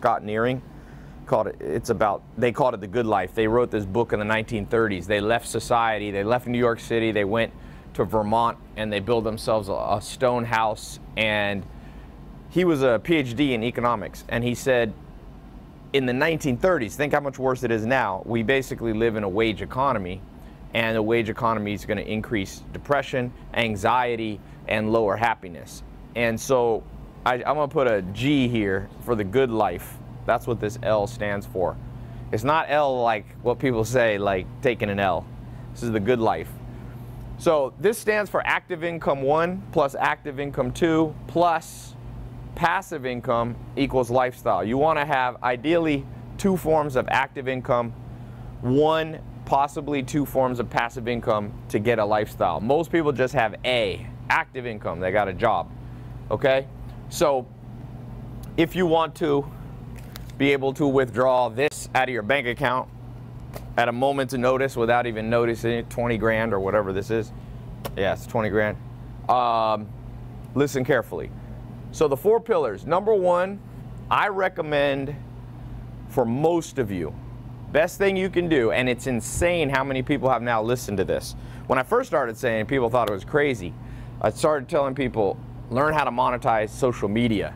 Scott Nearing. Called it, it's about, they called it The Good Life. They wrote this book in the 1930s. They left society, they left New York City, they went to Vermont and they built themselves a, a stone house. And he was a PhD in economics. And he said, in the 1930s, think how much worse it is now. We basically live in a wage economy, and the wage economy is going to increase depression, anxiety, and lower happiness. And so I, going to put a G here for the good life. That's what this L stands for. It's not L like what people say, like taking an L. This is the good life. So this stands for active income one plus active income two plus passive income equals lifestyle. You want to have ideally two forms of active income, one, possibly two forms of passive income to get a lifestyle. Most people just have A, active income, they got a job. Okay? So if you want to be able to withdraw this out of your bank account at a moment's notice without even noticing it, 20 grand or whatever this is. Yeah, it's 20 grand. Um, listen carefully. So the four pillars. Number one, I recommend for most of you, best thing you can do, and it's insane how many people have now listened to this. When I first started saying, people thought it was crazy. I started telling people, learn how to monetize social media.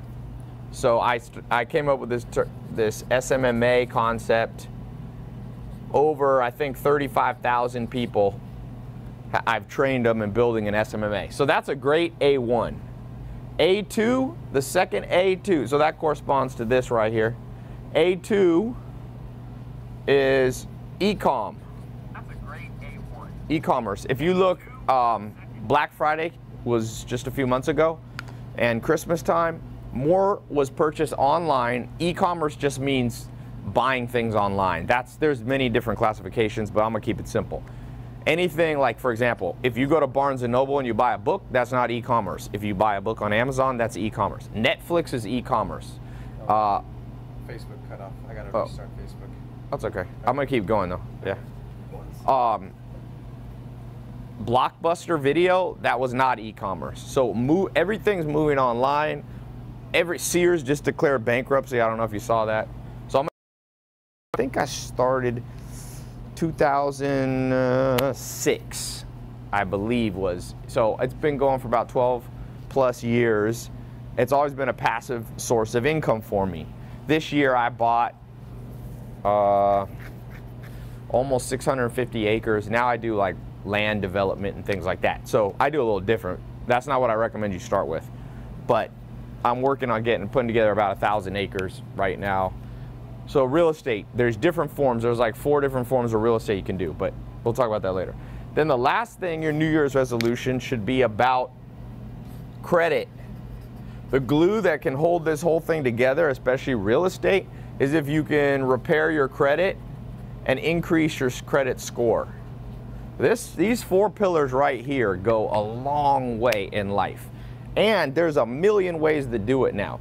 So I, I came up with this, this SMMA concept. Over, I think, 35,000 people, I've trained them in building an SMMA. So that's a great A1. A2, the second A2, so that corresponds to this right here. A2 is e-com. That's a great A1. E-commerce. If you look, um, Black Friday was just a few months ago, and Christmas time, more was purchased online. E-commerce just means buying things online. That's there's many different classifications, but I'm gonna keep it simple. Anything like, for example, if you go to Barnes & Noble and you buy a book, that's not e-commerce. If you buy a book on Amazon, that's e-commerce. Netflix is e-commerce. Oh, uh, Facebook cut off. I gotta oh, restart Facebook. That's okay. I'm gonna keep going though. Yeah. Um, Blockbuster Video, that was not e-commerce. So move, everything's moving online. Every Sears just declared bankruptcy. I don't know if you saw that. So I'm, I think I started 2006, I believe was. So it's been going for about 12 plus years. It's always been a passive source of income for me. This year I bought uh, almost 650 acres. Now I do like land development and things like that. So I do a little different. That's not what I recommend you start with. But I'm working on getting putting together about a thousand acres right now so real estate, there's different forms. There's like four different forms of real estate you can do, but we'll talk about that later. Then the last thing your New Year's resolution should be about credit. The glue that can hold this whole thing together, especially real estate, is if you can repair your credit and increase your credit score. This, these four pillars right here go a long way in life. And there's a million ways to do it now.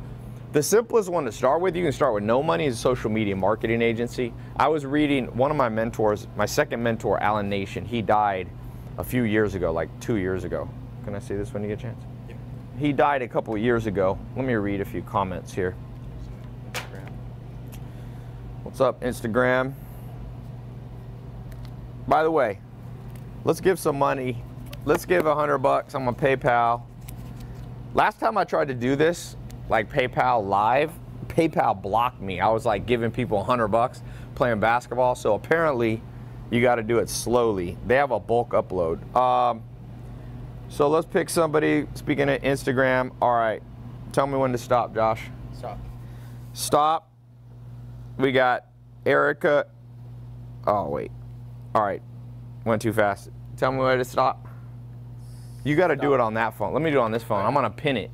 The simplest one to start with, you can start with no money, is a social media marketing agency. I was reading one of my mentors, my second mentor, Allan Nation, he died a few years ago, like two years ago. Can I see this when you get a chance? Yeah. He died a couple years ago. Let me read a few comments here. Instagram. What's up, Instagram? By the way, let's give some money. Let's give a hundred bucks I'm on PayPal. Last time I tried to do this, like PayPal Live, PayPal blocked me. I was like giving people a 100 bucks playing basketball. So apparently you got to do it slowly. They have a bulk upload. Um, so let's pick somebody. Speaking of Instagram, all right. Tell me when to stop, Josh. Stop. Stop. We got Erica. Oh, wait. All right. Went too fast. Tell me where to stop. You got to do it on that phone. Let me do it on this phone. I'm going to pin it.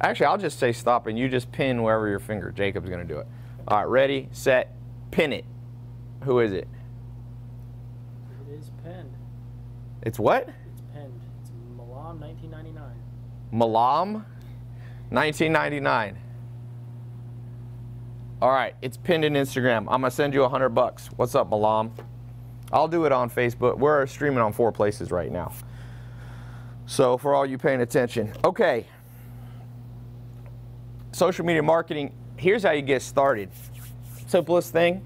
Actually, I'll just say stop and you just pin wherever your finger. Jacob's going to do it. All right, ready, set, pin it. Who is it? It is pinned. It's what? It's pinned. It's Malam 1999. Malam 1999. All right, it's pinned in Instagram. I'm gonna send you a hundred bucks. What's up, Malam? I'll do it on Facebook. We're streaming on four places right now. So for all you paying attention. Okay social media marketing, here's how you get started. Simplest thing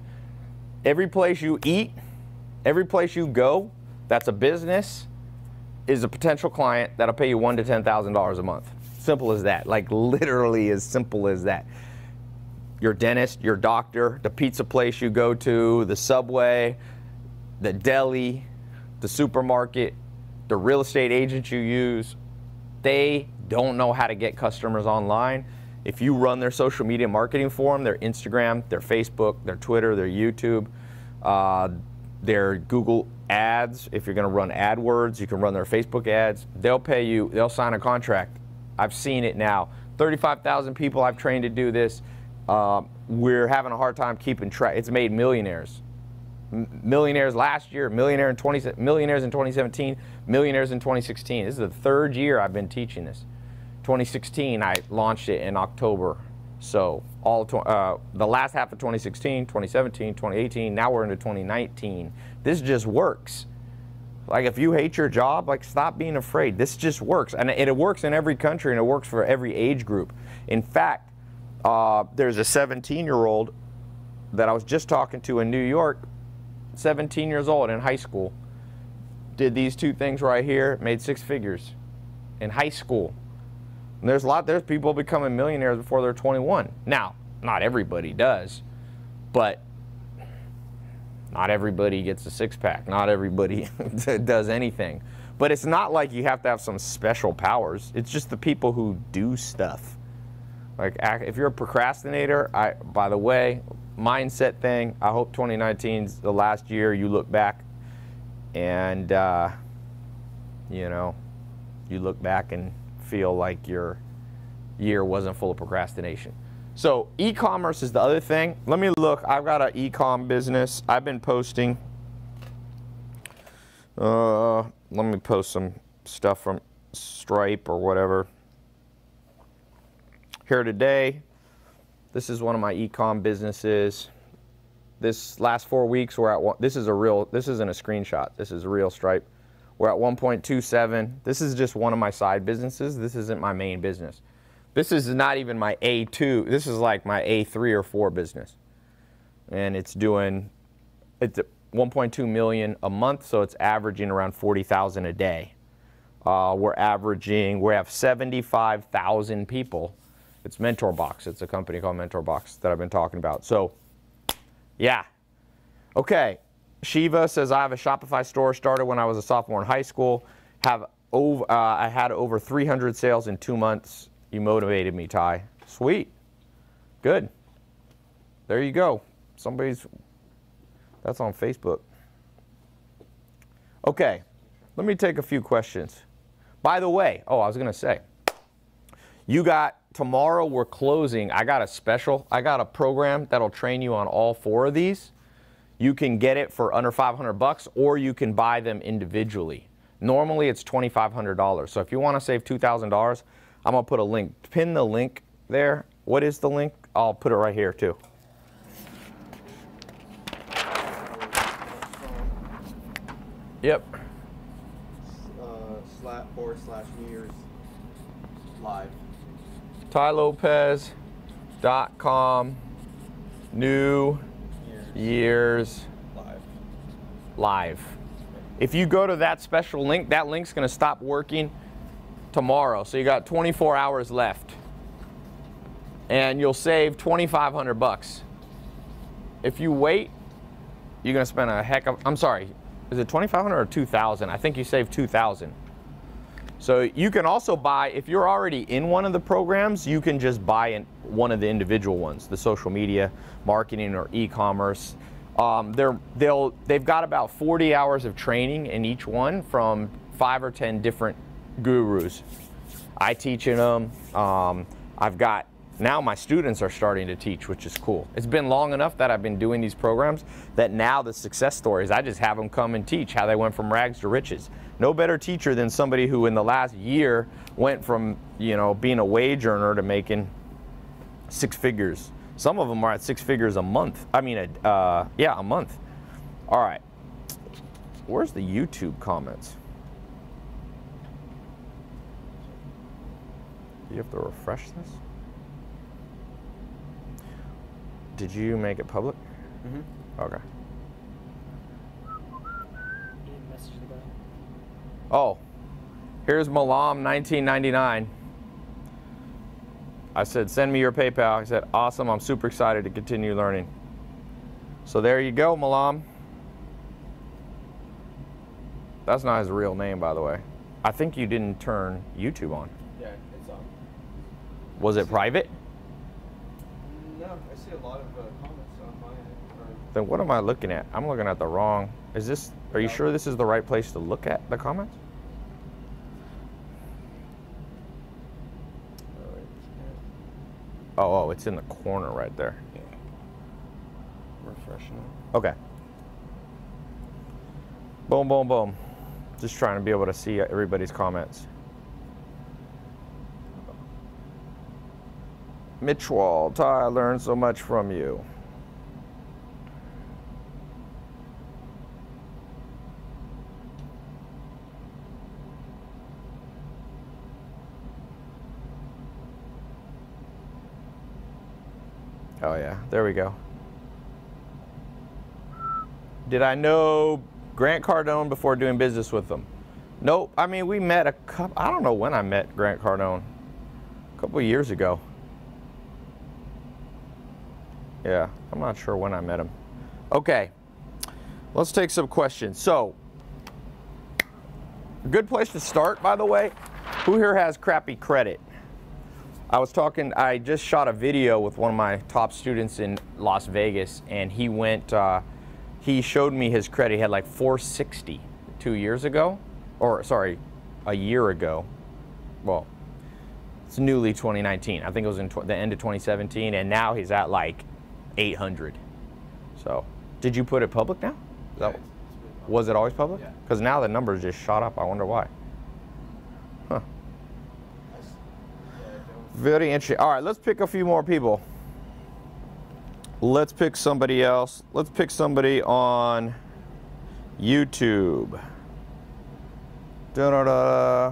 every place you eat, every place you go that's a business is a potential client that'll pay you one to ten thousand dollars a month. Simple as that. Like literally as simple as that. Your dentist, your doctor, the pizza place you go to, the subway, the deli, the supermarket, the real estate agent you use, they don't know how to get customers online. If you run their social media marketing for them, their Instagram, their Facebook, their Twitter, their YouTube, uh, their Google ads, if you're going to run AdWords, you can run their Facebook ads. They'll pay you, they'll sign a contract. I've seen it now. 35,000 people I've trained to do this. Uh, we're having a hard time keeping track. It's made millionaires. Millionaires last year, millionaire in 20, millionaires in 2017, millionaires in 2016. This is the third year I've been teaching this. 2016, I launched it in October. So all uh, the last half of 2016, 2017, 2018, now we're into 2019. This just works. Like if you hate your job, like stop being afraid. This just works, and it, it works in every country, and it works for every age group. In fact, uh, there's a 17-year-old that I was just talking to in New York, 17 years old in high school, did these two things right here, made six figures in high school. And there's a lot, there's people becoming millionaires before they're 21. Now, not everybody does, but not everybody gets a six pack. Not everybody does anything. But it's not like you have to have some special powers. It's just the people who do stuff. Like if you're a procrastinator, I by the way, mindset thing. I hope 2019's the last year you look back and uh, you know you look back and feel like your year wasn't full of procrastination. So e-commerce is the other thing. Let me look. I've got an e-com business. I've been posting. Uh, let me post some stuff from Stripe or whatever. Here today, this is one of my e-com businesses. This last four weeks, we're at one. This is a real. This isn't a screenshot. This is a real Stripe. We're at 1.27. This is just one of my side businesses. This isn't my main business. This is not even my A2. This is like my A3 or 4 business. And it's doing it's 1.2 million a month, so it's averaging around 40,000 a day. Uh, we're averaging, we have 75,000 people. It's MentorBox. It's a company called MentorBox that I've been talking about. So, yeah. Okay. Shiva says I have a Shopify store started when I was a sophomore in high school. Have over, uh, I had over 300 sales in two months. You motivated me, Tai. Sweet. Good. There you go. Somebody's, that's on Facebook. Okay, let me take a few questions. By the way, oh, I was going to say, you got, tomorrow we're closing. I got a special, I got a program that'll train you on all four of these. You can get it for under 500 bucks or you can buy them individually. Normally it's $2,500. So if you want to save $2,000, I'm gonna put a link. Pin the link there. What is the link? I'll put it right here too. Yep. Uh, forward slash New Year's live. TaiLopez.com. New Year's, live. Live. If you go to that special link, that link's gonna stop working tomorrow. So you got 24 hours left. And you'll save 2500 bucks. If you wait, you're going to spend a heck of I'm sorry. Is it 2500 or 2000? I think you save 2000. So you can also buy if you're already in one of the programs, you can just buy in one of the individual ones, the social media marketing or e-commerce. Um, they're, they'll, they've got about 40 hours of training in each one from five or 10 different gurus. I teach in them. Um, I've got now my students are starting to teach, which is cool. It's been long enough that I've been doing these programs that now the success stories, I just have them come and teach how they went from rags to riches. No better teacher than somebody who in the last year went from, you know, being a wage earner to making six figures. Some of them are at six figures a month. I mean, uh, yeah, a month. All right. Where's the YouTube comments? Do you have to refresh this? Did you make it public? Mm-hmm. Okay. You didn't message the guy. Oh, here's Malam 1999. I said, send me your PayPal. He said, awesome. I'm super excited to continue learning. So there you go, Malam. That's not his real name, by the way. I think you didn't turn YouTube on. Yeah, it's on. Was it private? No, I see a lot of uh, comments on my end. Then what am I looking at? I'm looking at the wrong. Is this? Are you No. sure this is the right place to look at the comments? oh, Oh, oh, it's in the corner right there. yeah. Refreshing. Okay. Boom, boom, boom. Just trying to be able to see everybody's comments. Mitchell, Tai, I learned so much from you. Oh, yeah, there we go. Did I know Grant Cardone before doing business with them? Nope. I mean, we met a couple, I don't know when I met Grant Cardone. A couple years ago. Yeah, I'm not sure when I met him. Okay, let's take some questions. So, a good place to start, by the way. Who here has crappy credit? I was talking, I just shot a video with one of my top students in Las Vegas, and he went, uh, he showed me his credit. He had like 460 two years ago, or sorry, a year ago. Well, it's newly 2019. I think it was in the end of 2017, and now he's at like 800. So, did you put it public now? Yeah, that- it's, it's been on. was it always public? Yeah. Because now the numbers just shot up. I wonder why. Huh. I s- yeah, I don't- Very interesting. All right, let's pick a few more people. Let's pick somebody else. Let's pick somebody on YouTube. Da-da-da.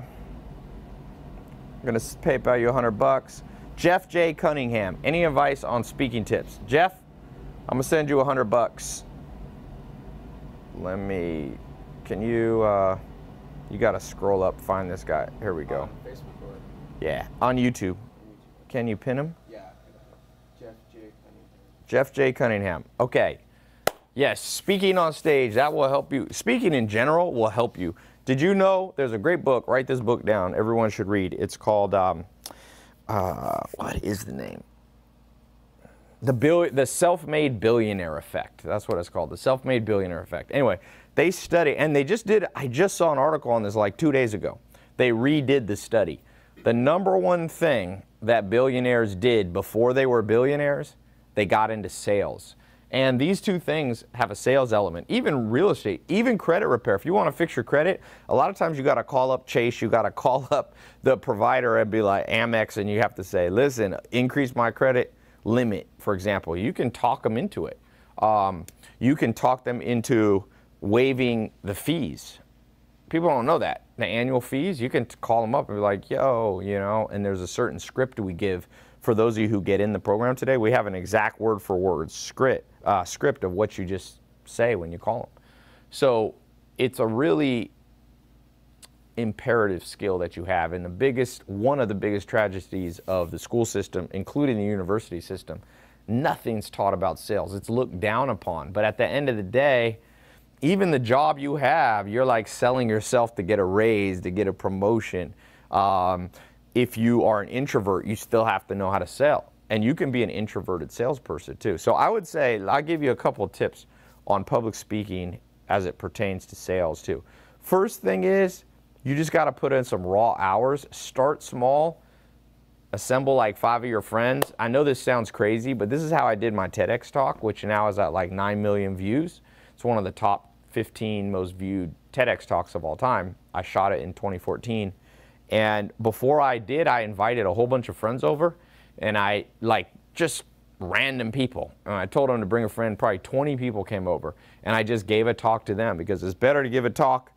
I'm gonna pay you a hundred bucks. Jeff J. Cunningham. Any advice on speaking tips? Jeff, I'm gonna send you a hundred bucks. Let me. Can you? Uh, you gotta scroll up. Find this guy. Here we go. On Facebook or Yeah, on YouTube. on YouTube. Can you pin him? Yeah, I got it. Jeff J. Cunningham. Jeff J. Cunningham. Okay. Yes, speaking on stage, that will help you. Speaking in general will help you. Did you know there's a great book? Write this book down. Everyone should read. It's called, um, uh, what is the name? The, bill, the self-made billionaire effect. That's what it's called, the self-made billionaire effect. Anyway, they study, and they just did, I just saw an article on this like two days ago. They redid the study. The number one thing that billionaires did before they were billionaires, they got into sales. And these two things have a sales element. Even real estate, even credit repair. If you want to fix your credit, a lot of times you got to call up Chase, you got to call up the provider and be like Amex, and you have to say, listen, increase my credit limit, for example. You can talk them into it. Um, you can talk them into waiving the fees. People don't know that. The annual fees, you can call them up and be like, yo, you know, and there's a certain script we give for those of you who get in the program today. We have an exact word for word script, uh, script of what you just say when you call them. So it's a really imperative skill that you have. And the biggest, one of the biggest tragedies of the school system, including the university system, nothing's taught about sales. It's looked down upon. But at the end of the day, even the job you have, you're like selling yourself to get a raise, to get a promotion. Um, if you are an introvert, you still have to know how to sell. And you can be an introverted salesperson too. So I would say, I'll give you a couple of tips on public speaking as it pertains to sales too. First thing is, you just got to put in some raw hours. Start small. Assemble like five of your friends. I know this sounds crazy, but this is how I did my TEDx talk, which now is at like 9 million views. It's one of the top 15 most viewed TEDx talks of all time. I shot it in 2014. And before I did, I invited a whole bunch of friends over and I like just random people. And I told them to bring a friend, probably 20 people came over. And I just gave a talk to them because it's better to give a talk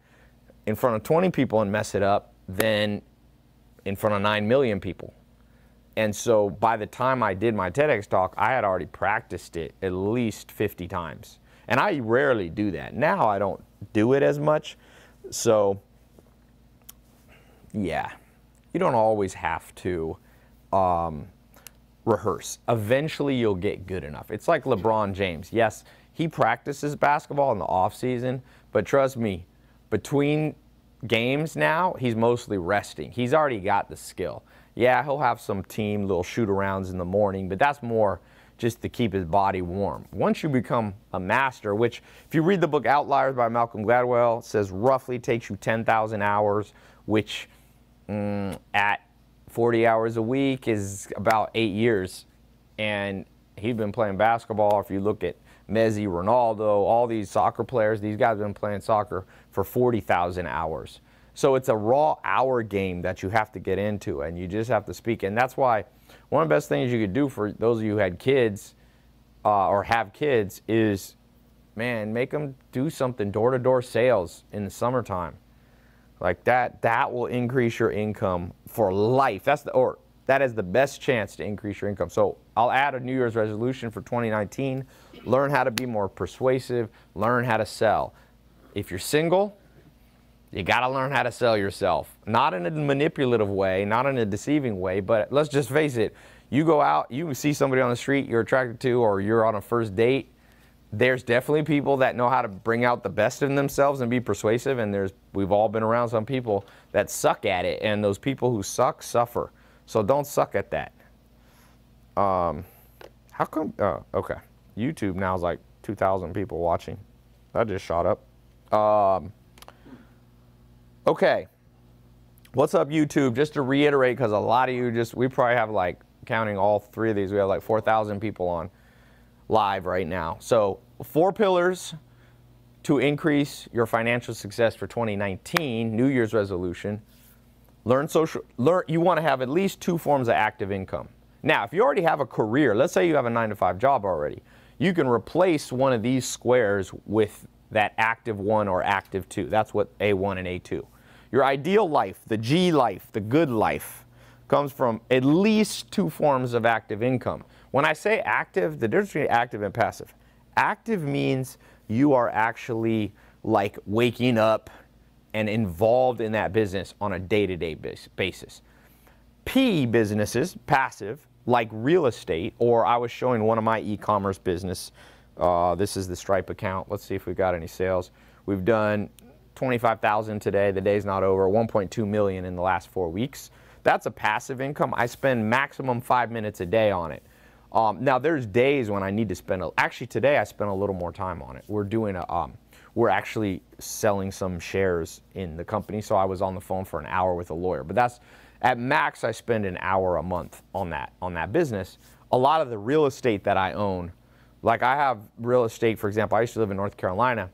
in front of 20 people and mess it up than in front of 9 million people. And so by the time I did my TEDx talk, I had already practiced it at least 50 times. And I rarely do that. Now I don't do it as much. So, yeah, you don't always have to um, rehearse. Eventually, you'll get good enough. It's like LeBron James. Yes, he practices basketball in the off season, but trust me, between games now, he's mostly resting. He's already got the skill. Yeah, he'll have some team little shoot arounds in the morning, but that's more just to keep his body warm. Once you become a master, which if you read the book Outliers by Malcolm Gladwell, says roughly takes you 10,000 hours, which mm, at 40 hours a week is about eight years. And he's been playing basketball. If you look at Messi, Ronaldo, all these soccer players, these guys have been playing soccer for 40,000 hours. So it's a raw hour game that you have to get into, and you just have to speak. And that's why one of the best things you could do for those of you who had kids uh, or have kids is, man, make them do something door to door sales in the summertime. Like that, that will increase your income for life. That's the, or that is the best chance to increase your income. So I'll add a New Year's resolution for 2019. Learn how to be more persuasive, learn how to sell. If you're single, you got to learn how to sell yourself. Not in a manipulative way, not in a deceiving way, but let's just face it. You go out, you see somebody on the street you're attracted to, or you're on a first date. There's definitely people that know how to bring out the best in themselves and be persuasive, and there's we've all been around some people that suck at it, and those people who suck suffer. So don't suck at that. Um, how come? Oh, okay. YouTube now is like 2,000 people watching. That just shot up. Um, Okay. What's up, YouTube? Just to reiterate, because a lot of you just, we probably have like, counting all three of these, we have like 4,000 people on live right now. So, four pillars to increase your financial success for 2019, New Year's resolution. Learn social, learn, you want to have at least two forms of active income. Now, if you already have a career, let's say you have a nine to five job already, you can replace one of these squares with that active one or active two. That's what A1 and A2. Your ideal life, the G life, the good life, comes from at least two forms of active income. When I say active, the difference between active and passive. Active means you are actually like waking up and involved in that business on a day to day basis. P businesses, passive, like real estate, or I was showing one of my e commerce business. Uh, this is the Stripe account. Let's see if we've got any sales. We've done 25,000 today. The day's not over. 1.2 million in the last four weeks. That's a passive income. I spend maximum five minutes a day on it. Um, now there's days when I need to spend. A, actually, today I spent a little more time on it. We're doing a. Um, we're actually selling some shares in the company, so I was on the phone for an hour with a lawyer. But that's at max. I spend an hour a month on that on that business. A lot of the real estate that I own, like I have real estate. For example, I used to live in North Carolina,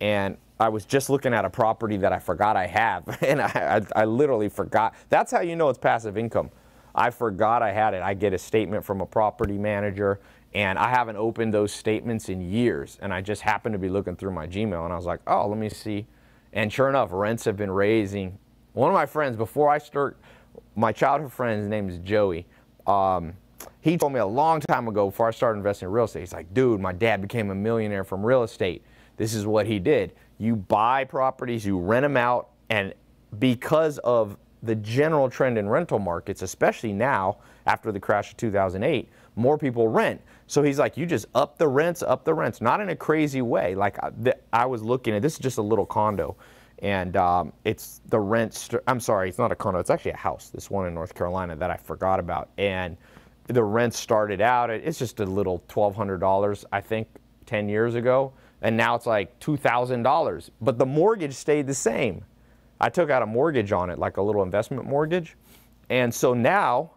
and I was just looking at a property that I forgot I have, and I, I, I, literally forgot. That's how you know it's passive income. I forgot I had it. I get a statement from a property manager, and I haven't opened those statements in years. And I just happened to be looking through my Gmail, and I was like, oh, let me see. And sure enough, rents have been raising. One of my friends, before I start, my childhood friend's name is Joey. Um, he told me a long time ago, before I started investing in real estate, he's like, dude, my dad became a millionaire from real estate. This is what he did you buy properties, you rent them out, and because of the general trend in rental markets, especially now after the crash of 2008, more people rent. So he's like, you just up the rents, up the rents, not in a crazy way. Like uh, I was looking at this is just a little condo, and um, it's the rent. I'm sorry, it's not a condo. It's actually a house. This one in North Carolina that I forgot about, and the rent started out. It's just a little $1,200, I think, 10 years ago and now it's like $2,000. But the mortgage stayed the same. I took out a mortgage on it, like a little investment mortgage. And so now,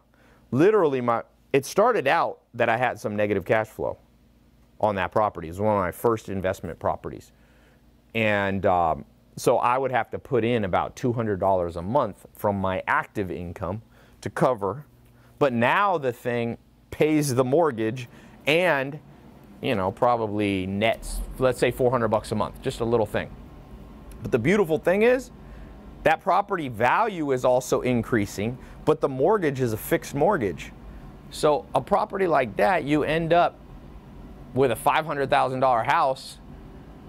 literally, my it started out that I had some negative cash flow on that property. It was one of my first investment properties. And um, so I would have to put in about $200 a month from my active income to cover. But now the thing pays the mortgage and you know, probably nets, let's say 400 bucks a month, just a little thing. But the beautiful thing is that property value is also increasing, but the mortgage is a fixed mortgage. So a property like that, you end up with a $500,000 house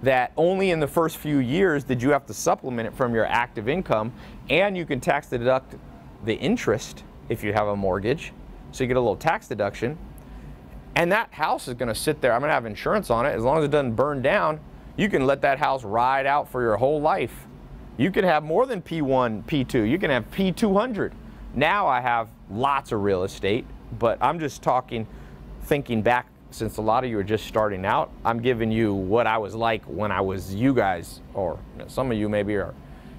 that only in the first few years did you have to supplement it from your active income and you can tax deduct the interest if you have a mortgage. So you get a little tax deduction. And that house is going to sit there. I'm to have insurance on it. As long as it doesn't burn down, you can let that house ride out for your whole life. You can have more than P1, P2. You can have P200. Now I have lots of real estate, but I'm just talking, thinking back since a lot of you are just starting out, I'm giving you what I was like when I was you guys, or you know, some of you maybe are,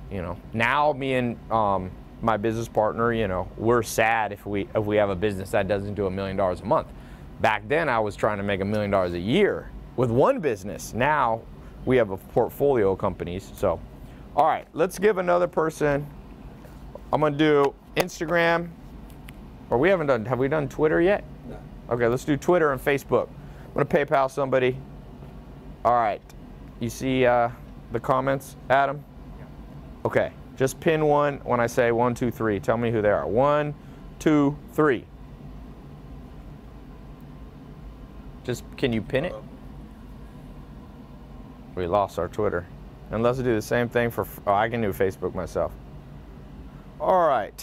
you know. Now me and um, my business partner, you know, we're sad if we if we have a business that doesn't do a million dollars a month. Back then, I was trying to make a million dollars a year with one business. Now we have a portfolio of companies. So, all right, let's give another person. I'm gonna do Instagram, or we haven't done. Have we done Twitter yet? No. Okay, let's do Twitter and Facebook. I'm gonna PayPal somebody. All right, you see uh, the comments, Adam? Okay, just pin one when I say one, two, three. Tell me who they are. One, two, three. Just, can you pin it? We lost our Twitter. And let's do the same thing for, oh, I can do Facebook myself. All right.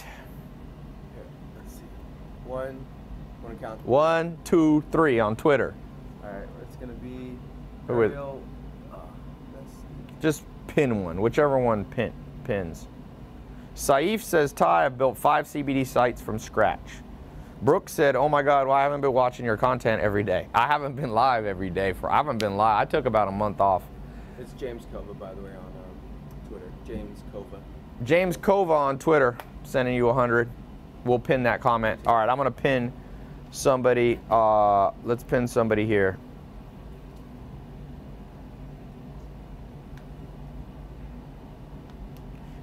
Here, let's see. One, to count? One, two, three on Twitter. All right, it's gonna be Who is- Ariel. Uh. Just pin one, whichever one pin, pins. Saif says, Tai, I've built five CBD sites from scratch. Brooke said, oh my God, well, I haven't been watching your content every day. I haven't been live every day for, I haven't been live. I took about a month off. It's James Kova, by the way, on um, Twitter. James Kova. James Kova on Twitter, sending you 100. We'll pin that comment. All right, I'm going to pin somebody. Uh, let's pin somebody here.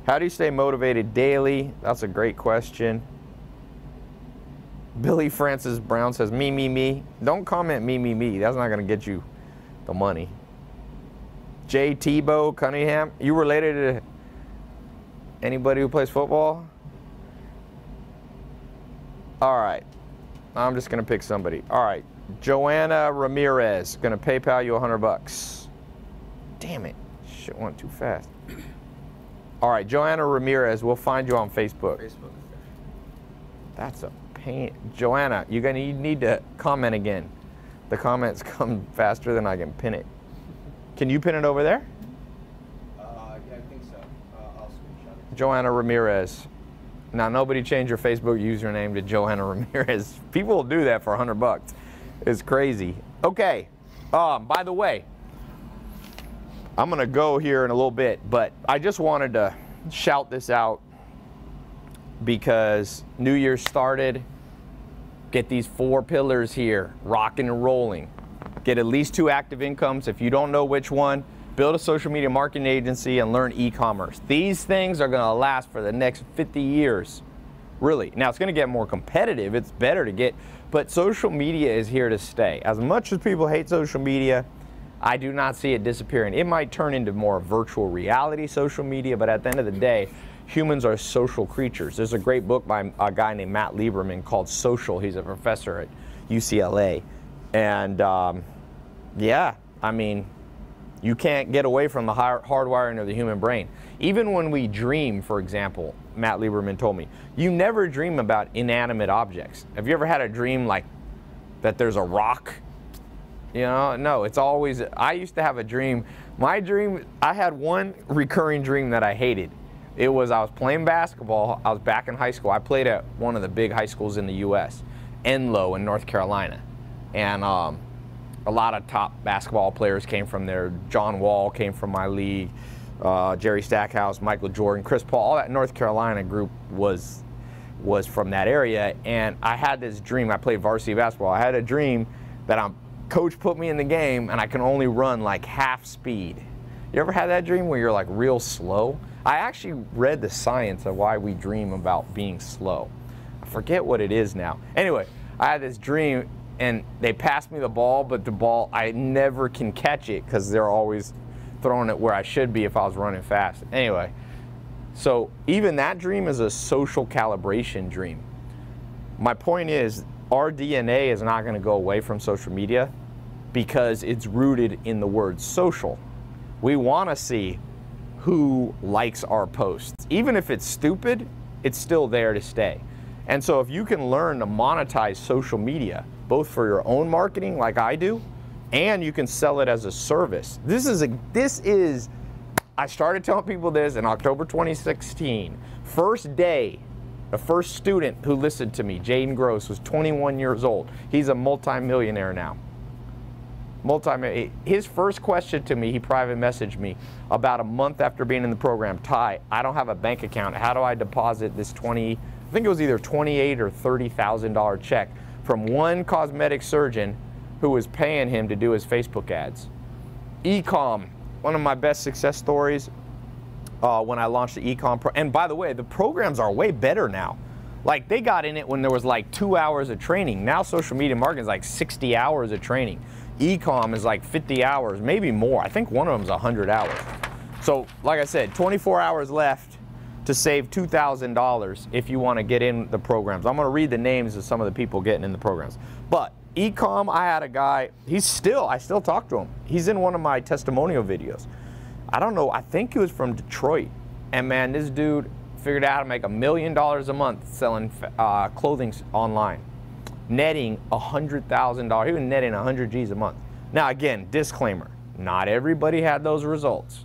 How do you stay motivated daily? That's a great question. Billy Francis Brown says, me, me, me. Don't comment me, me, me. That's not going to get you the money. Jay Tebow Cunningham, you related to anybody who plays football? All right. I'm just going to pick somebody. All right. Joanna Ramirez, going to PayPal you 100 bucks. Damn it. Shit went too fast. All right, Joanna Ramirez, we'll find you on Facebook. Facebook. That's a pain. Joanna, you're gonna you need to comment again. The comments come faster than I can pin it. Can you pin it over there? Uh, yeah, I think so. Uh, I'll screenshot it. Joanna Ramirez. Now nobody change your Facebook username to Joanna Ramirez. People will do that for 100 bucks. It's crazy. Okay. Um, by the way, I'm gonna go here in a little bit, but I just wanted to shout this out because New Year started. Get these four pillars here, rocking and rolling. Get at least two active incomes. If you don't know which one, build a social media marketing agency and learn e-commerce. These things are gonna last for the next 50 years. Really. Now it's gonna get more competitive. It's better to get, but social media is here to stay. As much as people hate social media, I do not see it disappearing. It might turn into more virtual reality social media, but at the end of the day, humans are social creatures. There's a great book by a guy named Matt Lieberman called Social. He's a professor at UCLA. And um, yeah, I mean, you can't get away from the hard- hardwiring of the human brain. Even when we dream, for example, Matt Lieberman told me, you never dream about inanimate objects. Have you ever had a dream like that there's a rock you know, no, it's always, I used to have a dream. My dream, I had one recurring dream that I hated. It was I was playing basketball. I was back in high school. I played at one of the big high schools in the U.S., Enloe in North Carolina. And um, a lot of top basketball players came from there. John Wall came from my league. Uh, Jerry Stackhouse, Michael Jordan, Chris Paul, all that North Carolina group was was from that area. And I had this dream. I played varsity basketball. I had a dream that I'm coach put me in the game and I can only run like half speed. You ever had that dream where you're like real slow? I actually read the science of why we dream about being slow. I forget what it is now. Anyway, I had this dream and they pass me the ball, but the ball, I never can catch it because they're always throwing it where I should be if I was running fast. Anyway, so even that dream is a social calibration dream. My point is, our DNA is not going to go away from social media because it's rooted in the word social. We want to see who likes our posts. Even if it's stupid, it's still there to stay. And so if you can learn to monetize social media, both for your own marketing like I do, and you can sell it as a service. This is a this is I started telling people this in October 2016. First day, the first student who listened to me, Jaden Gross, was 21 years old. He's a multimillionaire now. Multi his first question to me, he private messaged me about a month after being in the program, Tai, I don't have a bank account. How do I deposit this 20 I think it was either 28 or $30,000 check from one cosmetic surgeon who was paying him to do his Facebook ads. Ecom, one of my best success stories uh, when I launched the ecom pro. And by the way, the programs are way better now. Like they got in it when there was like two hours of training. Now social media marketing is like 60 hours of training. Ecom is like 50 hours, maybe more. I think one of them is 100 hours. So like I said, 24 hours left to save $2,000 if you want to get in the programs. I'm going to read the names of some of the people getting in the programs. But ecom, I had a guy, he's still, I still talk to him. He's in one of my testimonial videos. I don't know, I think he was from Detroit. And man, this dude figured out how to make a million dollars a month selling uh, clothing online, netting $100,000. He was netting 100 G's a month. Now, again, disclaimer not everybody had those results.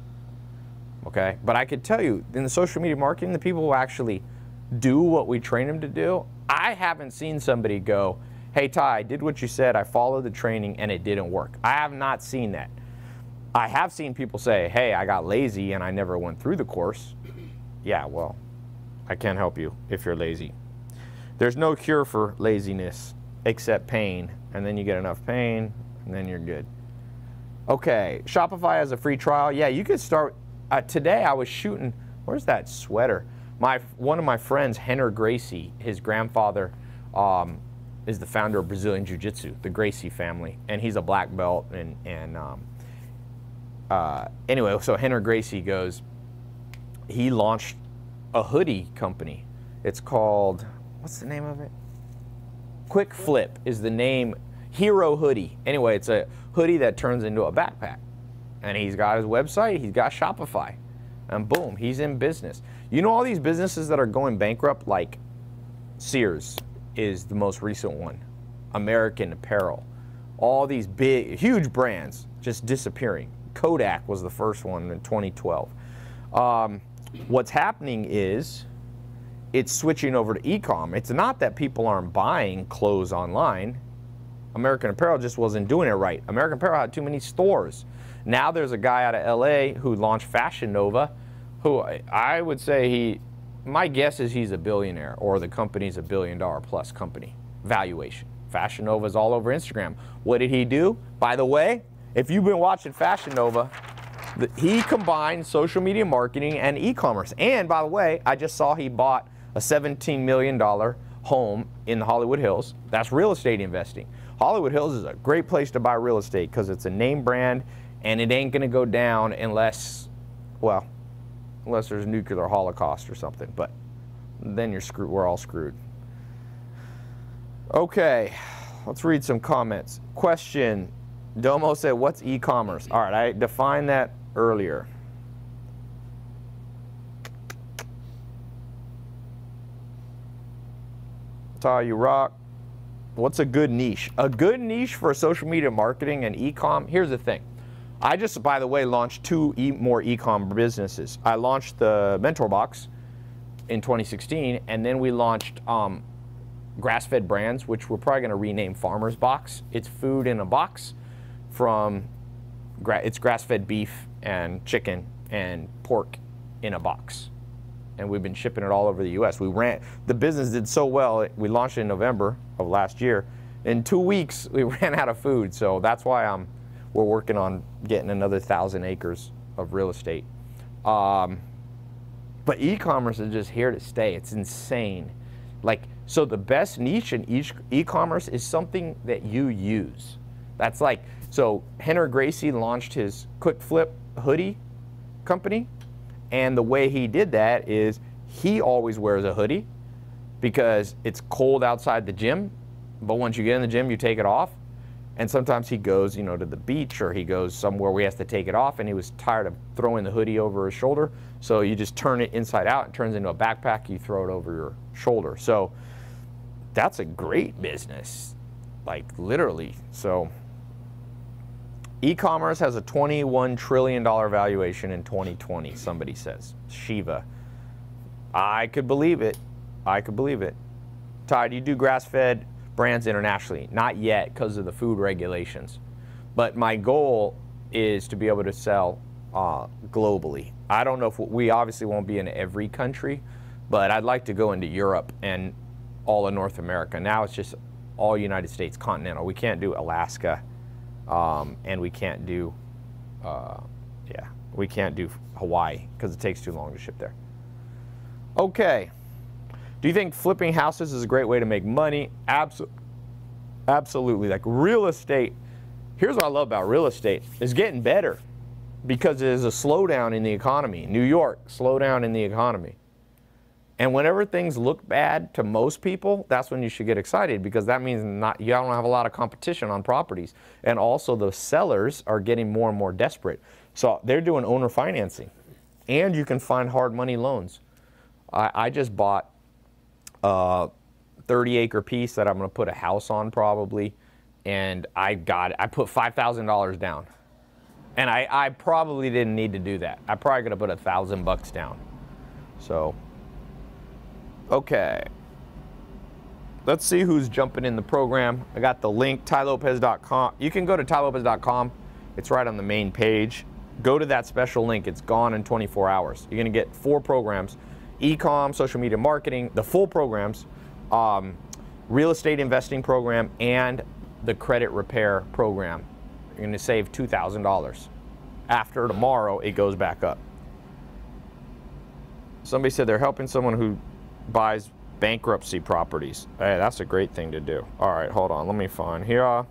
Okay? But I could tell you, in the social media marketing, the people who actually do what we train them to do, I haven't seen somebody go, hey, Tai, I did what you said, I followed the training, and it didn't work. I have not seen that. I have seen people say, hey, I got lazy and I never went through the course. Yeah, well, I can't help you if you're lazy. There's no cure for laziness except pain, and then you get enough pain, and then you're good. Okay, Shopify has a free trial. Yeah, you could start. Uh, today I was shooting. Where's that sweater? My one of my friends, Rener Gracie, his grandfather um, is the founder of Brazilian Jiu Jitsu, the Gracie family, and he's a black belt. And and um, uh, anyway, so Rener Gracie goes. He launched a hoodie company. It's called what's the name of it? Quick Flip is the name. Hero hoodie. Anyway, it's a hoodie that turns into a backpack. And he's got his website, he's got Shopify. And boom, he's in business. You know all these businesses that are going bankrupt like Sears is the most recent one. American Apparel. All these big huge brands just disappearing. Kodak was the first one in 2012. Um, what's happening is it's switching over to e-com. It's not that people aren't buying clothes online. American Apparel just wasn't doing it right. American Apparel had too many stores. Now there's a guy out of LA who launched Fashion Nova, who I would say he, my guess is he's a billionaire or the company's a billion dollar plus company valuation. Fashion Nova is all over Instagram. What did he do? By the way, if you've been watching Fashion Nova, the, he combined social media marketing and e-commerce. And by the way, I just saw he bought a $17 million home in the Hollywood Hills. That's real estate investing. Hollywood Hills is a great place to buy real estate because it's a name brand and it ain't going to go down unless, well, unless there's a nuclear holocaust or something. But then you're screwed. We're all screwed. Okay, let's read some comments. Question Domo said, What's e commerce? All right, I defined that earlier. Tai, you rock. What's a good niche? A good niche for social media marketing and e-com. Here's the thing. I just, by the way, launched two e more e-com businesses. I launched the Mentor Box in 2016, and then we launched um, Grass-Fed Brands, which we're probably going to rename Farmer's Box. It's food in a box from it's grass-fed beef and chicken and pork in a box and we've been shipping it all over the U.S. We ran the business did so well. We launched in November of last year. In two weeks, we ran out of food, so that's why I'm we're working on getting another thousand acres of real estate. Um, but e-commerce is just here to stay. It's insane. Like so, the best niche in e-commerce is something that you use. That's like so. Rener Gracie launched his Quick Flip hoodie company and the way he did that is he always wears a hoodie because it's cold outside the gym but once you get in the gym, you take it off. And sometimes he goes, you know, to the beach or he goes somewhere where he has to take it off and he was tired of throwing the hoodie over his shoulder. So you just turn it inside out, it turns into a backpack, you throw it over your shoulder. So that's a great business, like literally. So e-commerce has a 21 trillion dollar valuation in 2020, somebody says. Shiva. I could believe it. I could believe it. Tai, do you do grass-fed brands internationally? Not yet because of the food regulations. But my goal is to be able to sell uh, globally. I don't know if we obviously won't be in every country, but I'd like to go into Europe and all of North America. Now it's just all United States continental. We can't do Alaska, um, and we can't do, uh, yeah, we can't do Hawaii because it takes too long to ship there. Okay. Do you think flipping houses is a great way to make money? Absolutely. Absolutely. Like real estate, here's what I love about real estate, is getting better because there's a slowdown in the economy. New York, slowdown in the economy. And whenever things look bad to most people, that's when you should get excited because that means not you don't have a lot of competition on properties. And also the sellers are getting more and more desperate. So they're doing owner financing. And you can find hard money loans. I, I just bought Uh, a 30 acre piece that I'm going to put a house on probably. And I got I put $5,000 down. And I, I probably didn't need to do that. I probably could have put a thousand bucks down. So Okay. Let's see who's jumping in the program. I got the link, TaiLopez.com. You can go to TaiLopez.com. It's right on the main page. Go to that special link. It's gone in 24 hours. You're going to get four programs e-com, social media marketing, the full programs, um, real estate investing program, and the credit repair program. You're going to save $2,000. After tomorrow, it goes back up. Somebody said they're helping someone who buys bankruptcy properties. Hey, that's a great thing to do. All right, hold on. Let me find here.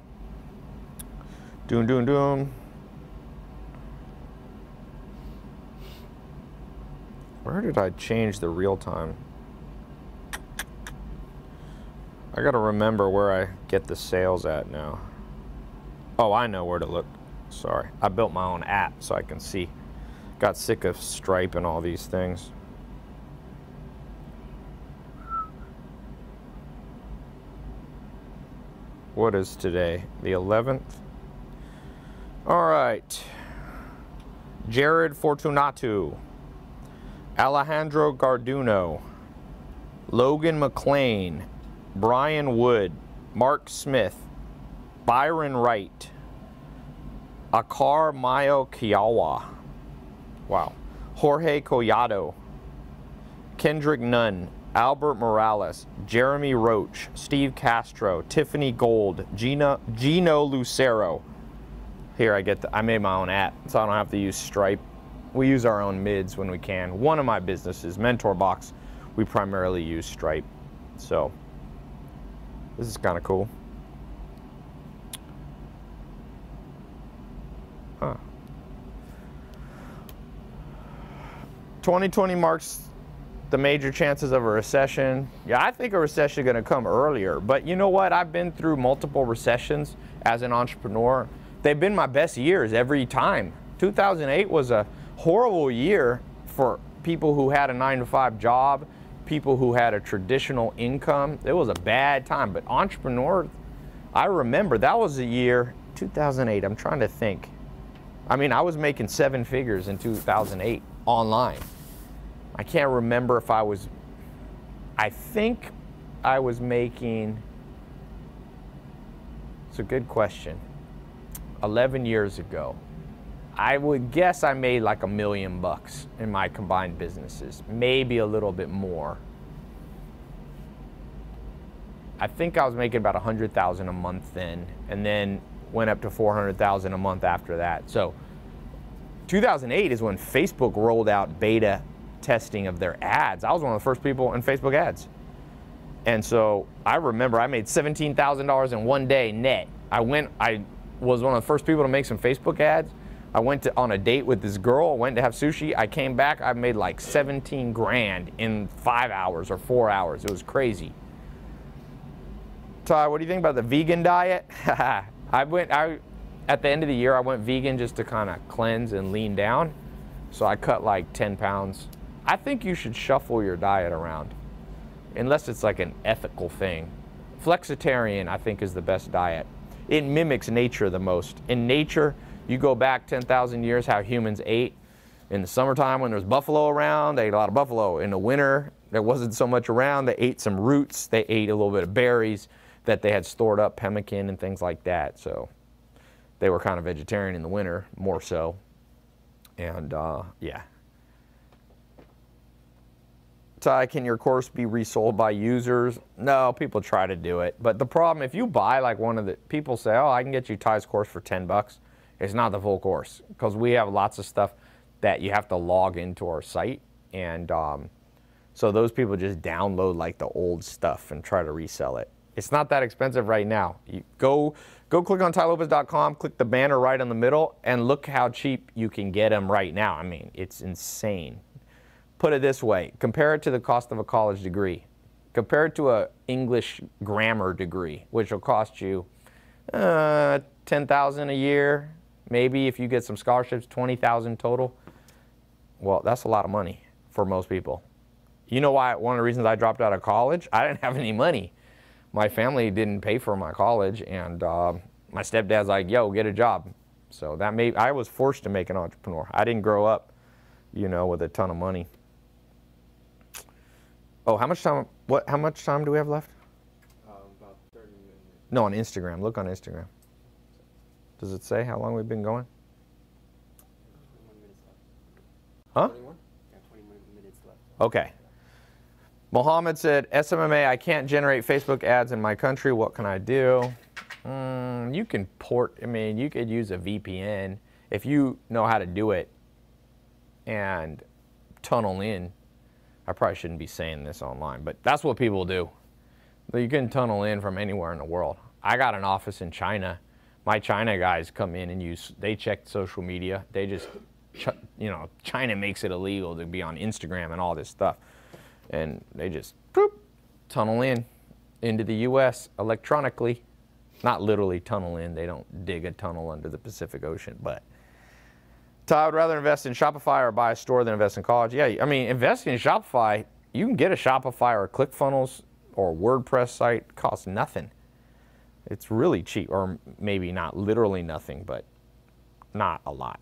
Doom, doom, doom. Where did I change the real time? I gotta remember where I get the sales at now. Oh, I know where to look. Sorry. I built my own app so I can see. Got sick of Stripe and all these things. What is today? The 11th? All right. Jared Fortunato. Alejandro Garduno. Logan McLean. Brian Wood. Mark Smith. Byron Wright. Akar Mayo Kiawa. Wow. Jorge Collado. Kendrick Nunn. Albert Morales, Jeremy Roach, Steve Castro, Tiffany Gold, Gina, Gino Lucero. Here I get the, I made my own app, so I don't have to use Stripe. We use our own mids when we can. One of my businesses, Mentor Box, we primarily use Stripe. So this is kind of cool. Huh. 2020 marks the major chances of a recession. Yeah, I think a recession is going to come earlier. But you know what? I've been through multiple recessions as an entrepreneur. They've been my best years every time. 2008 was a horrible year for people who had a nine to five job, people who had a traditional income. It was a bad time. But entrepreneur, I remember that was the year 2008. I'm trying to think. I mean, I was making seven figures in 2008 online. I can't remember if I was, I think I was making, it's a good question, 11 years ago. I would guess I made like a million bucks in my combined businesses, maybe a little bit more. I think I was making about 100,000 a month then, and then went up to 400,000 a month after that. So 2008 is when Facebook rolled out beta testing of their ads. I was one of the first people in Facebook ads. And so I remember I made $17,000 in one day net. I went, I was one of the first people to make some Facebook ads. I went to, on a date with this girl, went to have sushi. I came back, I made like 17 grand in five hours or four hours. It was crazy. Tai, what do you think about the vegan diet? I went, I, at the end of the year, I went vegan just to kind of cleanse and lean down. So I cut like 10 pounds. I think you should shuffle your diet around, unless it's like an ethical thing. Flexitarian, I think, is the best diet. It mimics nature the most. In nature, you go back 10,000 years how humans ate. In the summertime, when there's buffalo around, they ate a lot of buffalo. In the winter, there wasn't so much around. They ate some roots. They ate a little bit of berries that they had stored up, pemmican and things like that. So they were kind of vegetarian in the winter, more so. And uh, yeah. Tai, can your course be resold by users? No, people try to do it. But the problem, if you buy like one of the, people say, oh, I can get you Tai's course for 10 bucks. It's not the full course because we have lots of stuff that you have to log into our site. And um, so those people just download like the old stuff and try to resell it. It's not that expensive right now. You go, go click on TaiLopez.com, click the banner right in the middle, and look how cheap you can get them right now. I mean, it's insane put it this way compare it to the cost of a college degree compare it to a english grammar degree which will cost you uh, 10000 a year maybe if you get some scholarships 20000 total well that's a lot of money for most people you know why one of the reasons i dropped out of college i didn't have any money my family didn't pay for my college and uh, my stepdad's like yo get a job so that made i was forced to make an entrepreneur i didn't grow up you know with a ton of money Oh, how much time? What? How much time do we have left? Um, about 30 minutes. No, on Instagram. Look on Instagram. Does it say how long we've been going? 21 minutes left. Huh? 21? Yeah, 20 min- minutes left. Okay. Mohammed said, SMMA, I can't generate Facebook ads in my country. What can I do? Mm, you can port, I mean, you could use a VPN if you know how to do it and tunnel in. I probably shouldn't be saying this online, but that's what people do. You can tunnel in from anywhere in the world. I got an office in China. My China guys come in and use, they check social media. They just, you know, China makes it illegal to be on Instagram and all this stuff. And they just, boop, tunnel in into the US electronically. Not literally tunnel in, they don't dig a tunnel under the Pacific Ocean, but I would rather invest in Shopify or buy a store than invest in college. Yeah, I mean, investing in Shopify, you can get a Shopify or ClickFunnels or WordPress site, costs nothing. It's really cheap, or maybe not literally nothing, but not a lot.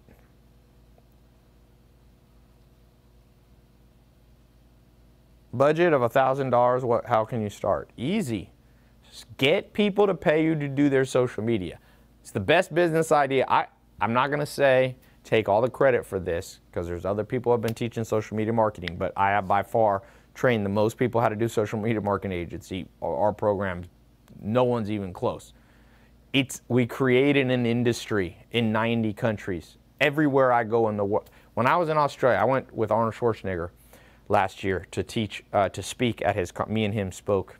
Budget of $1,000, what, how can you start? Easy. Just get people to pay you to do their social media. It's the best business idea. I, I'm not going to say take all the credit for this because there's other people who have been teaching social media marketing, but I have by far trained the most people how to do social media marketing agency. Our, our program, no one's even close. It's we created an industry in 90 countries. Everywhere I go in the world. When I was in Australia, I went with Arnold Schwarzenegger last year to teach, uh, to speak at his. Me and him spoke